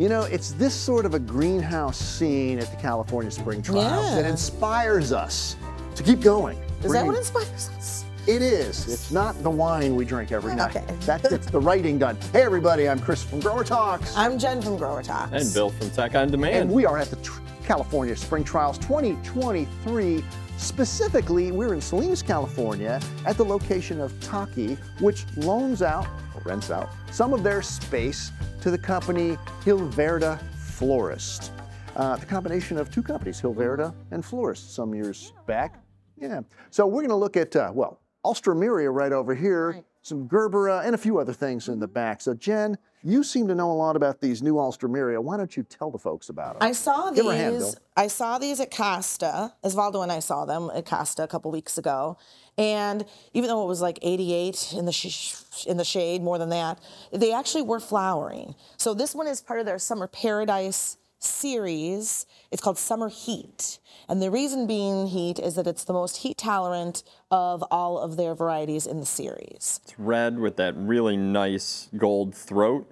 You know, it's this sort of a greenhouse scene at the California Spring Trials Yeah. that inspires us to keep going. Is that what inspires us? It is. It's not the wine we drink every night. Okay. That gets the writing done. Hey, everybody, I'm Chris from Grower Talks. I'm Jen from Grower Talks. And Bill from Tech on Demand. And we are at the tr- California Spring Trials 2023. Specifically, we're in Salinas, California, at the location of Takii, which loans out or rents out some of their space to the company Hilverda Florist. Uh, the combination of two companies, Hilverda and Florist, some years back. Yeah. So we're going to look at, uh, well, Alstroemeria right over here. Some Gerbera, uh, and a few other things in the back. So, Jen, you seem to know a lot about these new Alstroemeria. Why don't you tell the folks about them? I saw Give a hand, these. I saw these at Costa. Osvaldo and I saw them at Costa a couple weeks ago, and even though it was like 88 in the sh- in the shade, more than that, they actually were flowering. So this one is part of their Summer Paradise series. It's called Summer Heat, and the reason being heat is that it's the most heat tolerant of all of their varieties in the series. It's red with that really nice gold throat.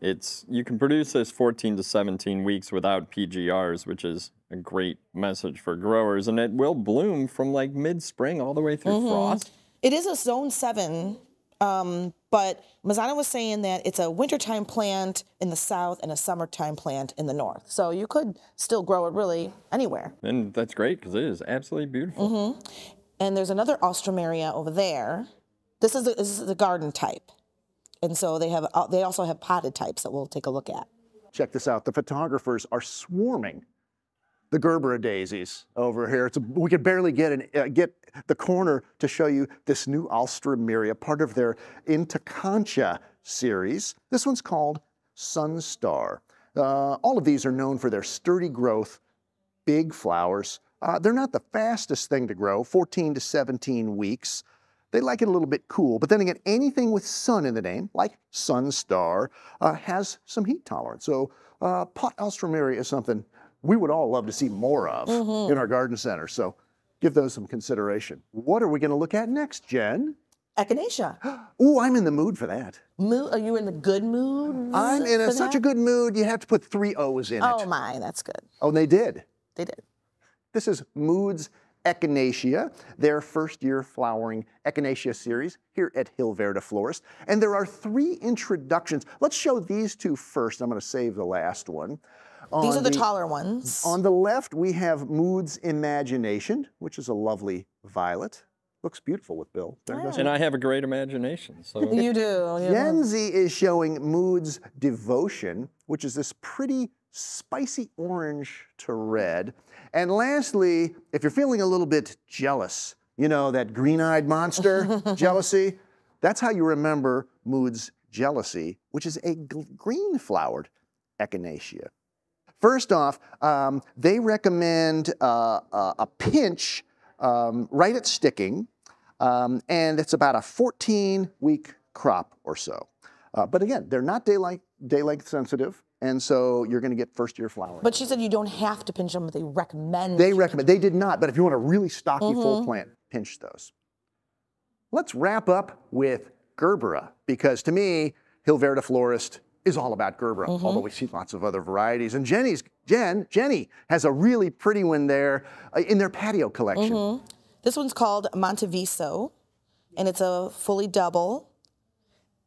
It's you can produce this 14 to 17 weeks without PGRs, which is a great message for growers, and it will bloom from like mid-spring all the way through mm-hmm. frost. It is a zone seven, um, but Mazzano was saying that it's a wintertime plant in the south and a summertime plant in the north. So you could still grow it really anywhere. And that's great because it is absolutely beautiful. And there's another Alstroemeria over there. This is the, this is the garden type, and so they have uh, they also have potted types that we'll take a look at. Check this out. The photographers are swarming the Gerbera daisies over here. It's a, we could barely get an, uh, get the corner to show you this new Alstroemeria, part of their Inticancha series. This one's called Sunstar. Uh, all of these are known for their sturdy growth, big flowers. Uh, they're not the fastest thing to grow, 14 to 17 weeks. They like it a little bit cool, but then again, anything with sun in the name, like Sunstar, uh, has some heat tolerance. So uh, pot Alstroemeria is something we would all love to see more of in our garden center. So give those some consideration. What are we going to look at next, Jen? Echinacea. Ooh, I'm in the mood for that. Mood, are you in the good mood? I'm in a, such a good mood. You have to put three O's in Oh it. Oh my, that's good. Oh, they did. They did. This is Moods Echinacea, their first year flowering Echinacea series here at Hilverda Florist. And there are three introductions. Let's show these two first. I'm going to save the last one. These are the, taller ones. On the left, we have Moods Imagination, which is a lovely violet. Looks beautiful with Bill. There it. And I have a great imagination, so you do. You do. Yenzi is showing Moods Devotion, which is this pretty spicy orange to red. And lastly, if you're feeling a little bit jealous, you know, that green eyed monster, jealousy, that's how you remember Moods Jealousy, which is a green flowered echinacea. First off, um, they recommend uh, a, pinch um, right at sticking, um, and it's about a 14 week crop or so. Uh, but again, they're not day, light, day length sensitive, and so you're going to get first year flowering. But she said you don't have to pinch them, but they recommend. They recommend, they did not, but if you want a really stocky full plant, pinch those. Let's wrap up with Gerbera, because to me, Hilverda Florist is all about Gerbera, although we see lots of other varieties. And Jenny's, Jen, Jenny has a really pretty one there uh, in their patio collection. This one's called Monteviso, and it's a fully double.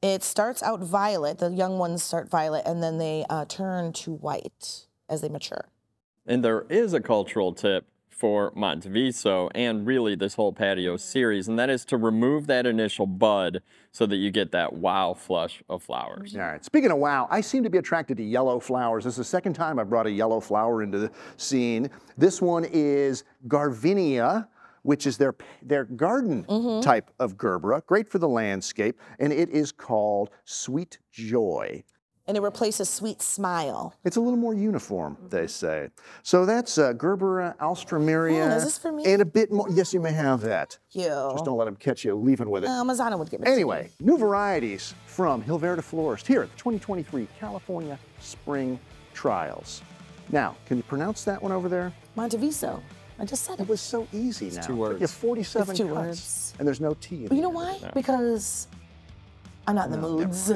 It starts out violet. The young ones start violet, and then they uh, turn to white as they mature. And there is a cultural tip for Monteviso and really this whole patio series, and that is to remove that initial bud so that you get that wow flush of flowers. All right. Speaking of wow, I seem to be attracted to yellow flowers. This is the second time I've brought a yellow flower into the scene. This one is Garvinia, which is their, their garden mm-hmm. type of Gerbera, great for the landscape, and it is called Sweet Joy. And it replaces Sweet Smile. It's a little more uniform, they say. So that's uh, Gerbera, Alstroemeria. Mm, is this for me? And a bit more. Yes, you may have that. You. Just don't let them catch you leaving with it. Uh, Mazzano would give it to Anyway, new varieties from Hilverda Florist here at the 2023 California Spring Trials. Now, can you pronounce that one over there? me. Monteviso. I just said It it. was so easy now. two words. You 47 It's two cuts, words. and there's no T in But you know why? Because I'm not in the moods.